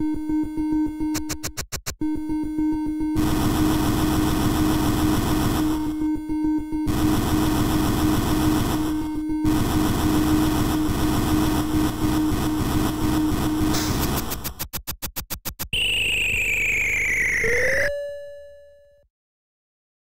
Música